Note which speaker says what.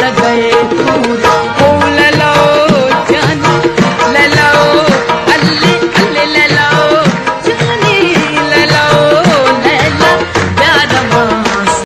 Speaker 1: लग गए